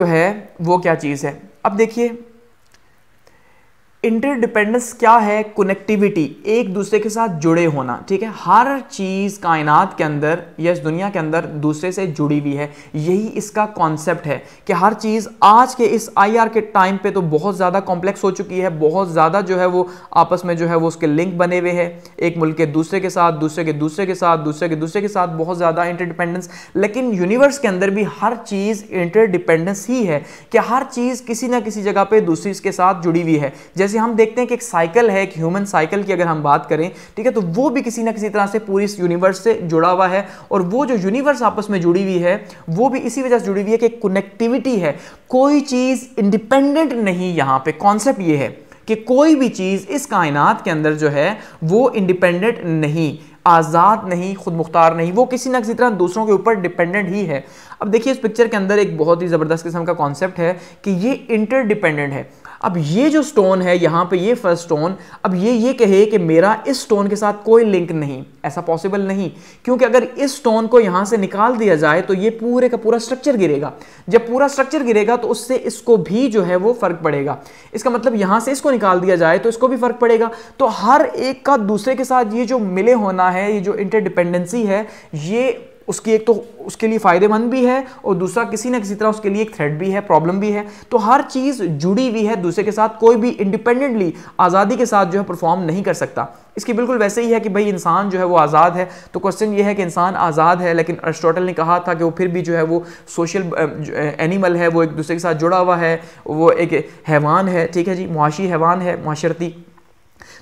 जो है वो क्या चीज़ है? अब देखिए इंटरडिपेंडेंस क्या है? कनेक्टिविटी एक दूसरे के साथ जुड़े होना, ठीक है? हर चीज़ कायनात के अंदर या इस दुनिया के अंदर दूसरे से जुड़ी हुई है। यही इसका कॉन्सेप्ट है कि हर चीज़ आज के इस आईआर के टाइम पे तो बहुत ज़्यादा कॉम्प्लेक्स हो चुकी है। बहुत ज़्यादा जो है वो आपस में जो है वो उसके लिंक बने हुए हैं। एक मुल्क के दूसरे के साथ, दूसरे के दूसरे के साथ, दूसरे के दूसरे के साथ बहुत ज़्यादा इंटरडिपेंडेंस लेकिन यूनिवर्स के अंदर भी हर चीज़ इंटरडिपेंडेंस ही है कि हर चीज़ किसी ना किसी जगह पर दूसरी के साथ जुड़ी हुई है। जैसे जैसे हम देखते हैं कि एक साइकिल है, एक ह्यूमन साइकिल की अगर हम बात करें, ठीक है तो वो भी किसी ना किसी तरह से पूरी इस यूनिवर्स से जुड़ा हुआ है और वो जो यूनिवर्स आपस में जुड़ी हुई है, वो भी इसी वजह से जुड़ी हुई है कि कनेक्टिविटी है। कोई चीज़ इंडिपेंडेंट नहीं यहाँ पे। कॉन्सेप्ट ये है कि कोई भी चीज़ इस कायनात के अंदर जो है, वो इंडिपेंडेंट नहीं, आज़ाद नहीं खुद मुख्तार नहीं, वो किसी ना किसी तरह दूसरों के ऊपर डिपेंडेंट ही है। अब देखिए इस पिक्चर के अंदर एक बहुत ही ज़बरदस्त किस्म का कॉन्सेप्ट है कि ये इंटरडिपेंडेंट है। अब ये जो स्टोन है, यहाँ पे ये फ़र्स्ट स्टोन अब ये ये कहे कि मेरा इस स्टोन के साथ कोई लिंक नहीं, ऐसा पॉसिबल नहीं। क्योंकि अगर इस स्टोन को यहाँ से निकाल दिया जाए तो ये पूरे का पूरा स्ट्रक्चर गिरेगा। जब पूरा स्ट्रक्चर गिरेगा तो उससे इसको भी जो है वो फ़र्क पड़ेगा। इसका मतलब यहाँ से इसको निकाल दिया जाए तो इसको भी फ़र्क पड़ेगा। तो हर एक का दूसरे के साथ ये जो मिले होना है, ये जो इंटरडिपेंडेंसी है, ये उसकी एक तो उसके लिए फ़ायदेमंद भी है और दूसरा किसी ना किसी तरह उसके लिए एक थ्रेड भी है प्रॉब्लम भी है। तो हर चीज़ जुड़ी हुई है दूसरे के साथ, कोई भी इंडिपेंडेंटली आज़ादी के साथ जो है परफॉर्म नहीं कर सकता। इसकी बिल्कुल वैसे ही है कि भाई इंसान जो है वो आज़ाद है। तो क्वेश्चन ये है कि इंसान आज़ाद है, लेकिन अरिस्टोटल ने कहा था कि वो फिर भी जो है वो सोशल एनिमल है, वो एक दूसरे के साथ जुड़ा हुआ है, वो एक हैवान है, ठीक है जी? मुआशी हैवान है माशरती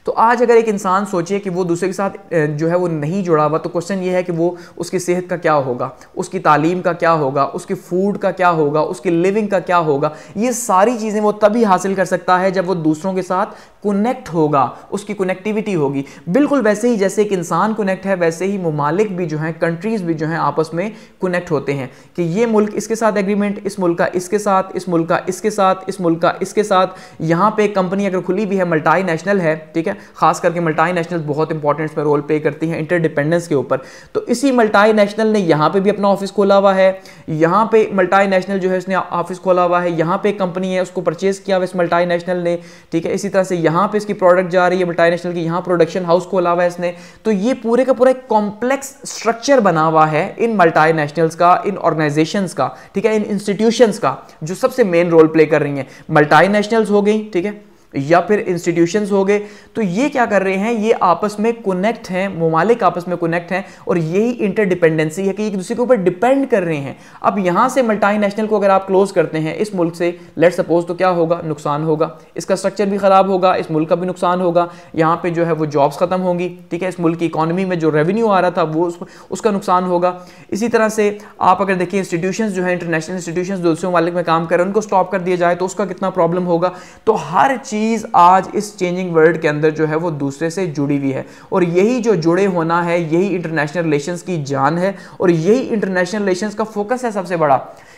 तो आज अगर एक इंसान सोचे कि वो दूसरे के साथ जो है वो नहीं जुड़ा हुआ तो क्वेश्चन ये है कि वो उसकी सेहत का क्या होगा? उसकी तालीम का क्या होगा? उसकी फ़ूड का क्या होगा? उसकी लिविंग का क्या होगा? ये सारी चीज़ें वो तभी हासिल कर सकता है जब वो दूसरों के साथ कनेक्ट होगा, उसकी कनेक्टिविटी होगी। बिल्कुल वैसे ही जैसे एक इंसान कनेक्ट है, वैसे ही ममालिक भी जो हैं कंट्रीज़ भी जो हैं, आपस में कनेक्ट होते हैं कि ये मुल्क इसके साथ एग्रीमेंट इस मुल्क का इसके साथ, इस मुल्क का इसके साथ, इस मुल्क का इसके साथ। यहाँ पे कंपनी अगर खुली भी है मल्टाई है, ठीक है? खास करके मल्टाई नेशनल बहुत इंपॉर्टेंट इसमें रोल प्ले करती हैं इंटरडिपेंडेंस के ऊपर। तो इसी मल्टाई नेशनल ने यहाँ पे भी अपना ऑफ़िस खोला हुआ है। यहाँ पे मल्टाई नेशनल जो है इसने ऑफ़िस खोला हुआ है। यहाँ पे कंपनी है, उसको परचेज किया हुआ इस मल्टाई नेशनल ने। ठीक है, इसी तरह से यहाँ पे इसकी प्रोडक्ट जा रही है मल्टाई नेशनल की। यहाँ प्रोडक्शन हाउस खोला हुआ है इसने। तो ये पूरे का पूरा एक कॉम्प्लेक्स स्ट्रक्चर बना हुआ है इन मल्टाई नेशनल्स का, इन ऑर्गेनाइजेशन का। ठीक है, इन इंस्टीट्यूशन का, जो सबसे मेन रोल प्ले कर रही है। मल्टाई नेशनल्स हो गई, ठीक है। या फिर इंस्टीट्यूशंस हो गए तो ये क्या कर रहे हैं? ये आपस में कनेक्ट हैं ममालिक आपस में कनेक्ट हैं और यही इंटरडिपेंडेंसी है कि एक दूसरे के ऊपर डिपेंड कर रहे हैं। अब यहाँ से मल्टाइनेशनल को अगर आप क्लोज करते हैं इस मुल्क से लेट सपोज़ तो क्या होगा? नुकसान होगा। इसका स्ट्रक्चर भी ख़राब होगा इस मुल्क का भी नुकसान होगा। यहाँ पर जो है वो जॉब्स ख़त्म होंगी ठीक है? इस मुल्क की इकॉनमी में जो रेवेन्यू आ रहा था वो उस, उसका नुकसान होगा। इसी तरह से आप अगर देखिए इंस्टीट्यूशन जो है इंटरनेशनल इंस्टीट्यूशन दूसरे ममालिक में काम कर उनको स्टॉप कर दिया जाए तो उसका कितना प्रॉब्लम होगा? तो हर चीज़ चीज़ आज इस चेंजिंग वर्ल्ड के अंदर जो है वो दूसरे से जुड़ी हुई है। और यही जो जुड़े होना है, यही इंटरनेशनल रिलेशंस की जान है, और यही इंटरनेशनल रिलेशंस का फोकस है सबसे बड़ा।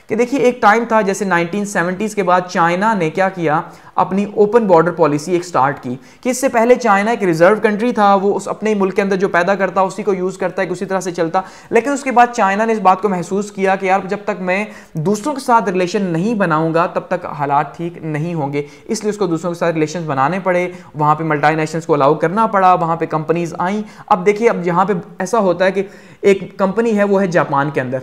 कि देखिए, एक टाइम था जैसे 1970s के बाद चाइना ने क्या किया? अपनी ओपन बॉर्डर पॉलिसी एक स्टार्ट की कि इससे पहले चाइना एक रिज़र्व कंट्री था, वो उस अपने ही मुल्क के अंदर जो पैदा करता, उसी को यूज़ करता है उसी तरह से चलता। लेकिन उसके बाद चाइना ने इस बात को महसूस किया कि यार, जब तक मैं दूसरों के साथ रिलेशन नहीं बनाऊँगा, तब तक हालात ठीक नहीं होंगे। इसलिए उसको दूसरों के साथ रिलेशन बनाने पड़े। वहाँ पर मल्टाई को अलाउ करना पड़ा, वहाँ पर कंपनीज़ आई। अब देखिए, अब यहाँ पर ऐसा होता है कि एक कंपनी है, वो है जापान के अंदर।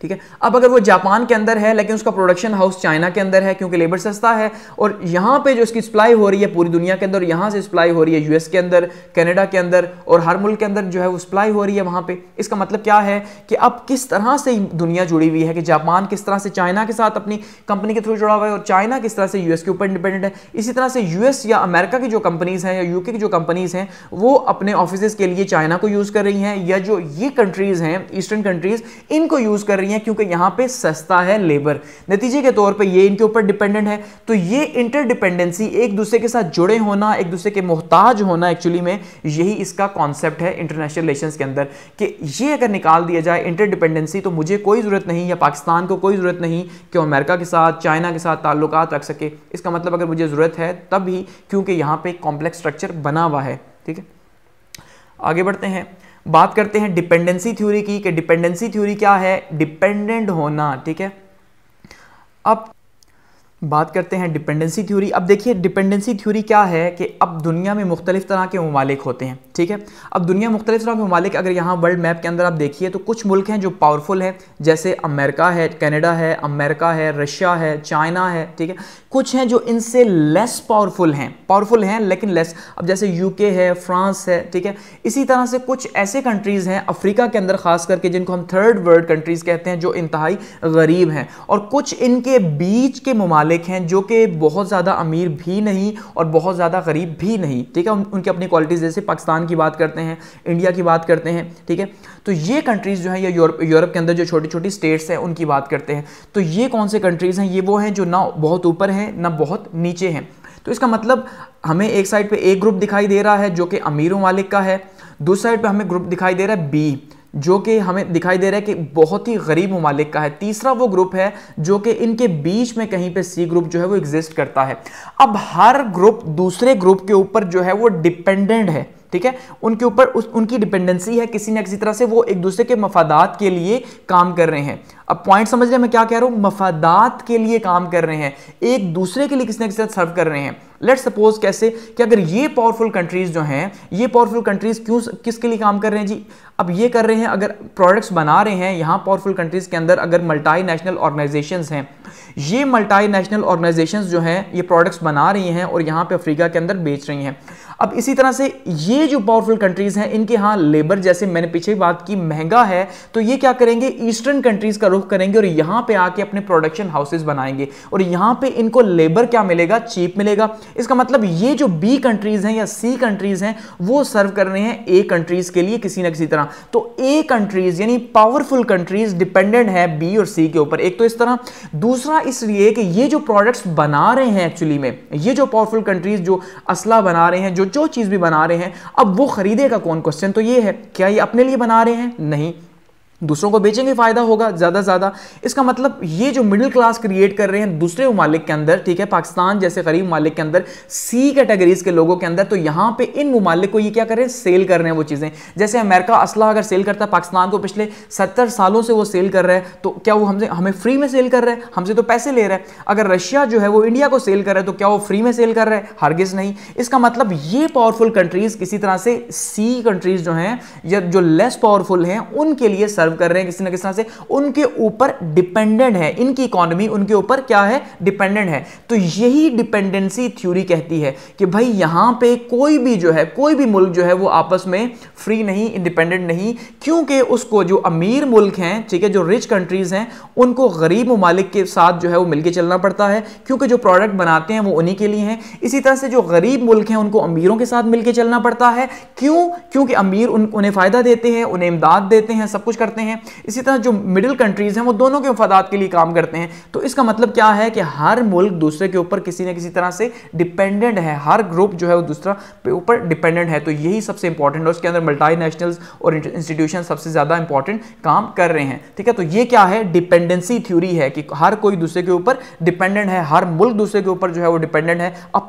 ठीक है? अब अगर वो जापान के अंदर है, लेकिन उसका प्रोडक्शन हाउस चाइना के अंदर है, क्योंकि लेबर सस्ता है, और यहाँ पे जो इसकी सप्लाई हो रही है पूरी दुनिया के अंदर यहाँ से सप्लाई हो रही है यूएस के अंदर कनाडा के अंदर, और हर मुल्क के अंदर जो है वो सप्लाई हो रही है वहाँ पे, इसका मतलब क्या है कि अब किस तरह से दुनिया जुड़ी हुई है कि जापान किस तरह से चाइना के साथ अपनी कंपनी के थ्रू जुड़ा हुआ है, और चाइना किस तरह से यूएस के ऊपर इंडिपेंडेंट है। इसी तरह से यूएस या अमेरिका की जो कंपनीज़ हैं, या यूके की जो कंपनीज़ हैं, वो अपने ऑफ़िस के लिए चाइना को यूज़ कर रही हैं, या जो ये कंट्रीज़ हैं ईस्टर्न कंट्रीज़ इनको यूज़ कर रही हैं क्योंकि यहाँ पे सस्ता है लेबर। नतीजे के तौर पे ये इनके ऊपर डिपेंडेंट है। तो ये इंटरडिपेंडेंसी एक दूसरे के साथ जुड़े होना, एक दूसरे के मोहताज होना एक्चुअली में यही इसका कॉन्सेप्ट है इंटरनेशनल रिलेशन के अंदर कि ये अगर निकाल दिया जाए इंटरडिपेंडेंसी तो मुझे कोई ज़रूरत नहीं या पाकिस्तान को कोई ज़रूरत नहीं कि अमेरिका के साथ, चाइना के साथ ताल्लुक रख सके। इसका मतलब अगर मुझे ज़रूरत है तब ही, क्योंकि यहाँ पर कॉम्प्लेक्स स्ट्रक्चर बना हुआ है, ठीक है? आगे बढ़ते हैं। बात करते हैं डिपेंडेंसी थ्योरी की कि डिपेंडेंसी थ्योरी क्या है? डिपेंडेंट होना, ठीक है? अब बात करते हैं डिपेंडेंसी थ्योरी अब देखिए डिपेंडेंसी थ्योरी क्या है कि अब दुनिया में मुख्तलिफ़ तरह के ममालिक होते हैं, ठीक है? अब दुनिया मुख्तलिफ़ तरह के ममालिक, अगर यहाँ वर्ल्ड मैप के अंदर आप देखिए तो कुछ मुल्क हैं जो पावरफुल हैं, जैसे अमेरिका है, कनाडा है, अमेरिका है, रशिया है, चाइना है, ठीक है? कुछ हैं जो इनसे लेस पावरफुल हैं। पावरफुल हैं लेकिन लेस अब जैसे यूके है फ्रांस है ठीक है? इसी तरह से कुछ ऐसे कंट्रीज़ हैं अफ्रीका के अंदर ख़ास करके जिनको हम थर्ड वर्ल्ड कंट्रीज़ कहते हैं जो इंतहाई गरीब हैं। और कुछ इनके बीच के ममालिक हैं जो कि बहुत ज़्यादा अमीर भी नहीं और बहुत ज़्यादा गरीब भी नहीं ठीक है? उन, उनकी अपनी क्वालिटीज़ जैसे पाकिस्तान की बात करते हैं इंडिया की बात करते हैं ठीक है? तो ये कंट्रीज़ जो हैं या यूरोप यूरोप के अंदर जो छोटी छोटी स्टेट्स हैं उनकी बात करते हैं। तो ये कौन से कंट्रीज़ हैं? ये वो हैं जो ना बहुत ऊपर हैं ना बहुत नीचे हैं। तो इसका मतलब हमें एक साइड पे एक ग्रुप दिखाई दे रहा है, जो कि अमीरों मालिक का है। दूसरी साइड पे हमें ग्रुप दिखाई दे रहा है बी जो कि हमें दिखाई दे रहा है कि बहुत ही गरीब ममालिक का है। तीसरा वो ग्रुप है, जो कि इनके बीच में कहीं पे सी ग्रुप जो है वो एग्जिस्ट करता है। अब हर ग्रुप दूसरे ग्रुप के ऊपर जो है वो डिपेंडेंट है। ठीक है? उनके ऊपर उस, उनकी डिपेंडेंसी है किसी न किसी तरह से, वो एक दूसरे के मफादात के लिए काम कर रहे हैं। अब पॉइंट समझ रहे मैं क्या कह रहा हूँ? मफादात के लिए काम कर रहे हैं। एक दूसरे के लिए किसी ना किसी तरह सर्व कर रहे हैं। लेट सपोज़ कैसे कि अगर ये पावरफुल कंट्रीज़ जो हैं, ये पावरफुल कंट्रीज़ क्यों किसके लिए काम कर रहे हैं जी? अब ये कर रहे हैं, अगर प्रोडक्ट्स बना रहे हैं, यहाँ पावरफुल कंट्रीज़ के अंदर अगर मल्टी नेशनल ऑर्गेनाइजेशन हैं, ये मल्टी नेशनल ऑर्गेनाइजेशन जो हैं, ये प्रोडक्ट्स बना रही हैं और यहाँ पे अफ्रीका के अंदर बेच रही हैं। अब इसी तरह से ये जो पावरफुल कंट्रीज़ हैं, इनके यहाँ लेबर जैसे मैंने पीछे बात की, महँगा है तो ये क्या करेंगे? ईस्टर्न कंट्रीज़ का रुख करेंगे और यहाँ पे आके अपने प्रोडक्शन हाउसेज बनाएँगे। और यहाँ पे इनको लेबर क्या मिलेगा? चीप मिलेगा। इसका मतलब ये जो बी कंट्रीज़ हैं या सी कंट्रीज़ हैं, वो सर्व कर रहे हैं ए कंट्रीज़ के लिए किसी ना किसी तरह। तो ए कंट्रीज़ यानी पावरफुल कंट्रीज़ डिपेंडेंट है बी और सी के ऊपर। एक तो इस तरह। दूसरा इसलिए कि ये जो प्रोडक्ट्स बना रहे हैं एक्चुअली में, ये जो पावरफुल कंट्रीज़ जो असला बना रहे हैं, जो जो चीज़ भी बना रहे हैं, अब वो खरीदेगा कौन? क्वेश्चन तो ये है, क्या ये अपने लिए बना रहे हैं? नहीं। दूसरों को बेचेंगे फ़ायदा होगा, ज़्यादा ज़्यादा। इसका मतलब ये जो मिडिल क्लास क्रिएट कर रहे हैं दूसरे ममालिक के अंदर, ठीक है, पाकिस्तान जैसे गरीब ममालिक के अंदर सी कैटेगरीज के लोगों के अंदर तो यहाँ पे इन ममालिक को ये क्या कर रहे हैं? सेल कर रहे हैं वो चीज़ें। जैसे अमेरिका असला अगर सेल करता है, पाकिस्तान को पिछले सत्तर सालों से वो सेल कर रहा है तो क्या वो हमसे, हमें फ्री में सेल कर रहे हैं? हमसे तो पैसे ले रहे हैं। अगर रशिया जो है वो इंडिया को सेल कर रहा है तो क्या वो फ्री में सेल कर रहे हैं? हरगिज नहीं। इसका मतलब ये पावरफुल कंट्रीज़ किसी तरह से सी कंट्रीज़ जो हैं, या जो लेस पावरफुल हैं, उनके लिए सर्व कर रहे हैं किसी ना किसी तरह से उनके ऊपर डिपेंडेंट है। इनकी इकोनॉमी उनके ऊपर क्या है? डिपेंडेंट है। तो यही डिपेंडेंसी थ्योरी कहती है कि भाई यहाँ पे कोई भी जो है कोई भी मुल्क जो है वो आपस में फ्री नहीं इंडिपेंडेंट नहीं क्योंकि उसको जो अमीर मुल्क हैं ठीक है जो रिच कंट्रीज़ हैं उनको गरीब ममालिक के साथ जो है वो मिलकर चलना पड़ता है क्योंकि जो प्रोडक्ट बनाते हैं वो उन्हीं के लिए हैं। इसी तरह से जो गरीब मुल्क हैं उनको अमीरों के साथ मिलकर चलना पड़ता है। क्यों? क्योंकि अमीर उन, उन्हें फ़ायदा देते हैं उन्हें इमदाद देते हैं सब कुछ करते हैं। इसी तरह जो मिडिल कंट्रीज़ हैं, वो दोनों के मफादात के लिए काम करते हैं। तो इसका मतलब क्या है कि हर मुल्क दूसरे के ऊपर किसी न किसी तरह से डिपेंडेंट है। हर ग्रुप जो है वो दूसरा पे ऊपर डिपेंडेंट है। तो यही सबसे इंपॉर्टेंट है। उसके अंदर मल्टी और इंस्टीट्यूशन सबसे ज़्यादा इंपॉर्टेंट काम कर रहे हैं। ठीक है? तो ये क्या है? डिपेंडेंसी थ्योरी है कि हर कोई दूसरे के ऊपर डिपेंडेंट है। हर मुल्क दूसरे के ऊपर जो है वो डिपेंडेंट है। अपने